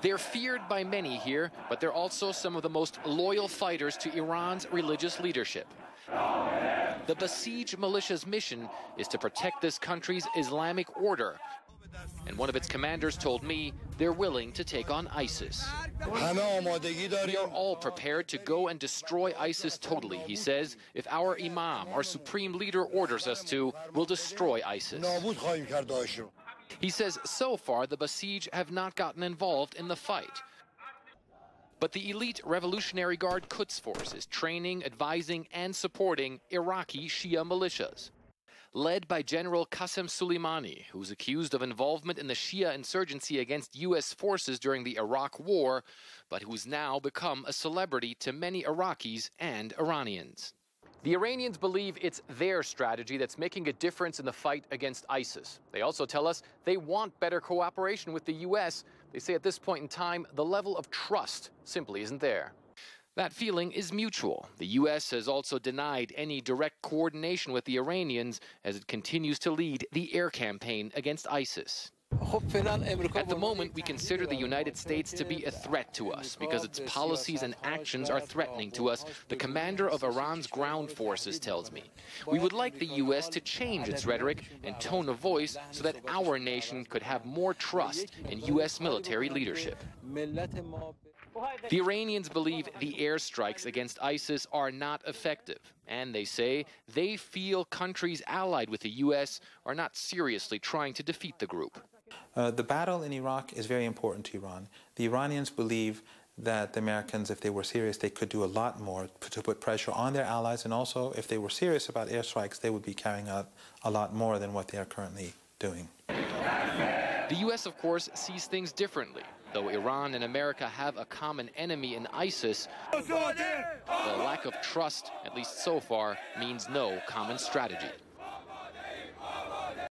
They're feared by many here, but they're also some of the most loyal fighters to Iran's religious leadership. The Basij militia's mission is to protect this country's Islamic order. And one of its commanders told me they're willing to take on ISIS. We are all prepared to go and destroy ISIS totally, he says. If our Imam, our supreme leader, orders us to, we'll destroy ISIS. He says so far the Basij have not gotten involved in the fight. But the elite Revolutionary Guard Quds Force is training, advising, and supporting Iraqi Shia militias. Led by General Qasem Soleimani, who's accused of involvement in the Shia insurgency against U.S. forces during the Iraq War, but who's now become a celebrity to many Iraqis and Iranians. The Iranians believe it's their strategy that's making a difference in the fight against ISIS. They also tell us they want better cooperation with the U.S. They say at this point in time, the level of trust simply isn't there. That feeling is mutual. The U.S. has also denied any direct coordination with the Iranians as it continues to lead the air campaign against ISIS. At the moment, we consider the United States to be a threat to us because its policies and actions are threatening to us, the commander of Iran's ground forces tells me. We would like the U.S. to change its rhetoric and tone of voice so that our nation could have more trust in U.S. military leadership. The Iranians believe the airstrikes against ISIS are not effective, and they say they feel countries allied with the U.S. are not seriously trying to defeat the group. Uh, the battle in Iraq is very important to Iran. The Iranians believe that the Americans, if they were serious, they could do a lot more to put pressure on their allies, and also, if they were serious about airstrikes, they would be carrying out a lot more than what they are currently doing. The U.S., of course, sees things differently. Though Iran and America have a common enemy in ISIS, the lack of trust, at least so far, means no common strategy.